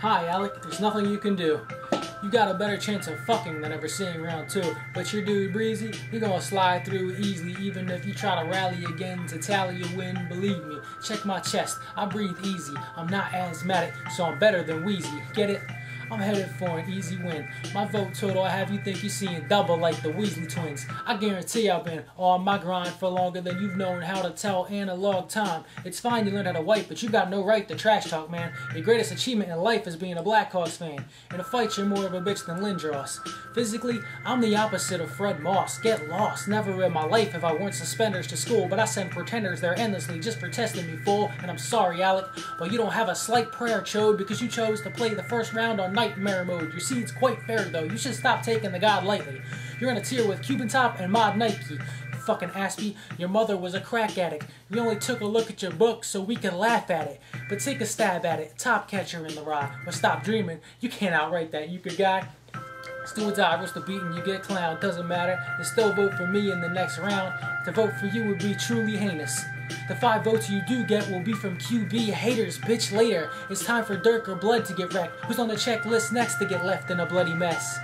Hi, Alec. There's nothing you can do. You got a better chance of fucking than ever seeing round two. But your dude Breezy, he gonna slide through easily, even if you try to rally again to tally a win. Believe me, check my chest. I breathe easy. I'm not asthmatic, so I'm better than Wheezy. Get it? I'm headed for an easy win. My vote total, I have you think you're seeing double like the Weasley twins. I guarantee I've been on my grind for longer than you've known how to tell analog time. It's fine you learned how to wipe, but you got no right to trash talk, man. Your greatest achievement in life is being a Blackhawks fan. In a fight, you're more of a bitch than Lindros. Physically, I'm the opposite of Fred Moss. Get lost. Never in my life have I worn suspenders to school, but I send pretenders there endlessly just for testing me, fool. And I'm sorry, Alec, but you don't have a slight prayer chode because you chose to play the first round on nightmare mode. Your seed's quite fair, though. You should stop taking the god lightly. You're in a tier with Cuban Top and Mod Nike. You fucking Aspie, your mother was a crack addict. We only took a look at your book so we could laugh at it. But take a stab at it, top catcher in the rye. But stop dreaming, you can't outright that euchre guy. Still a die, what's the beating? You get clown, doesn't matter. They still vote for me in the next round. To vote for you would be truly heinous. The five votes you do get will be from QB haters, bitch later. It's time for Dirk or Blood to get wrecked. Who's on the checklist next to get left in a bloody mess?